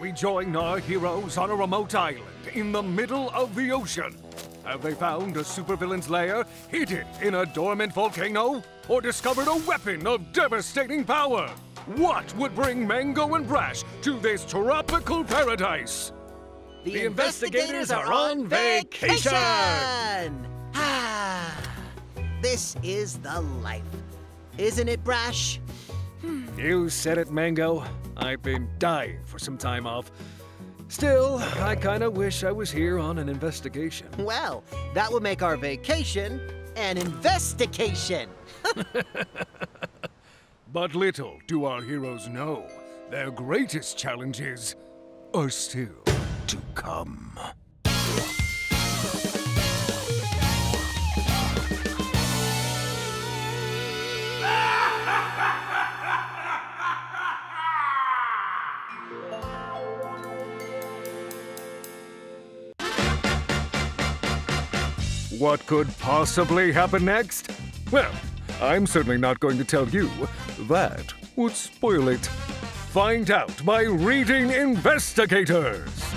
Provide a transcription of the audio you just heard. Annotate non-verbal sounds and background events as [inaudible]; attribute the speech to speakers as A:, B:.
A: we join our heroes on a remote island in the middle of the ocean. Have they found a supervillain's lair hidden in a dormant volcano? Or discovered a weapon of devastating power? What would bring Mango and Brash to this tropical paradise?
B: The,
A: InvestiGators are on vacation!
B: Ah, this is the life. Isn't it, Brash?
A: You said it, Mango. I've been dying for some time off. Still, I kinda wish I was here on an investigation.
B: Well, that would make our vacation an investigation. [laughs]
A: But little do our heroes know, their greatest challenges are still to come. What could possibly happen next? Well, I'm certainly not going to tell you. That would spoil it. Find out by reading InvestiGators.